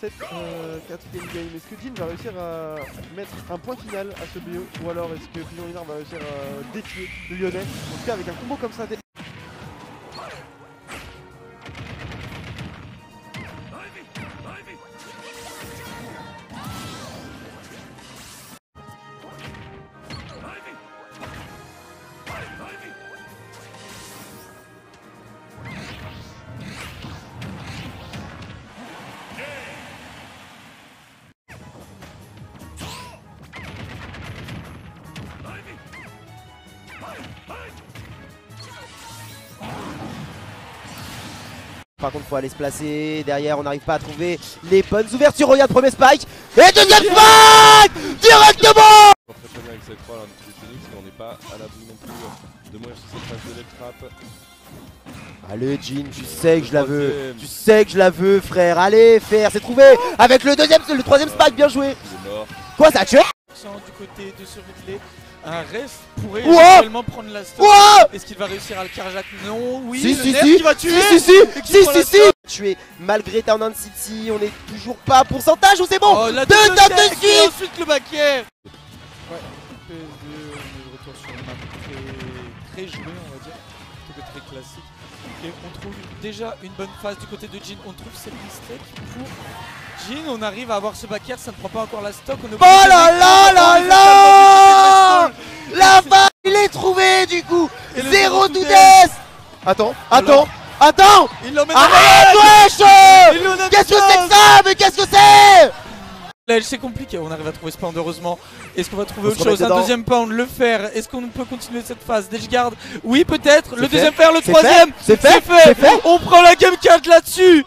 cette euh, quatrième game. Est-ce que Jin va réussir à mettre un point final à ce BO ou alors est-ce que Pigeon Linard va réussir à défier le Lyonnais? En tout cas avec un combo comme ça. Par contre, faut aller se placer. Derrière, on n'arrive pas à trouver les bonnes ouvertures. Regarde, premier spike. Et deuxième spike Directement très très bien avec cette hein, de Phoenix, mais on n'est pas à l'abri non plus de mourir sur cette phase de trap. Allez, Jean, tu sais que je la veux. Tu sais que je la veux, frère. Allez, faire, c'est trouvé. Avec le deuxième, le troisième spike, bien joué. Quoi, ça a tué du côté de ce. Un ref pourrait éventuellement prendre la. Wow Est-ce qu'il va réussir à le carjack Non, oui, Si, le si, nerf si. qui va tuer Si, si, si. Et Si, si, si. stop. Tué malgré Town City. On est toujours pas à pourcentage ou c'est bon Oh, la Deux tech, de et suite ensuite le back air Ouais, PS2, on est de retour sur une map très, très jouée, on va dire. Plutôt que très classique. Et on trouve déjà une bonne phase du côté de Jin. On trouve cette mistake pour Jin. On arrive à avoir ce back air, ça ne prend pas encore la stock. On Oh là là là là La fin Il est trouvé du coup Et Zéro zéro to to death Attends, attends, attends Il l'emmène Arrête wesh Il l'emmène Qu'est-ce que c'est que ça Mais qu'est-ce que c'est c'est compliqué, on arrive à trouver ce pound heureusement. Est-ce qu'on va trouver On autre chose Un deuxième pound, le faire. Est-ce qu'on peut continuer cette phase Dashguard Oui, peut-être. Le deuxième faire, le troisième. C'est fait C'est fait. Fait On prend la game 4 là-dessus.